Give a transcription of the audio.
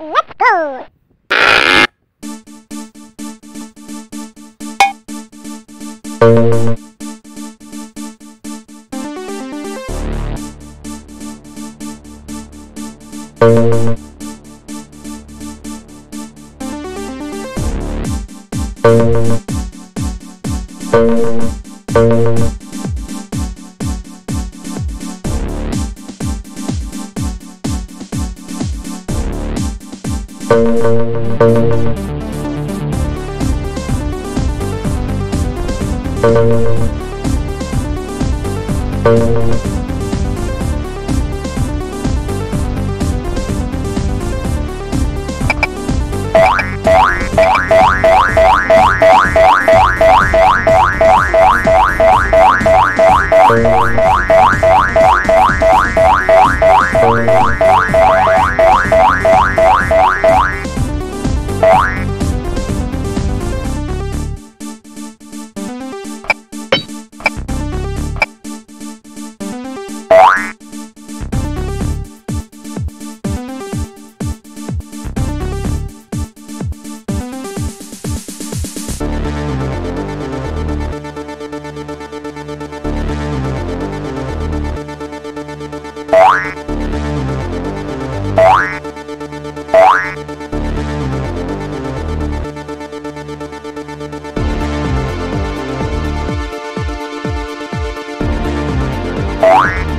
Let's go! Thank you. Bye.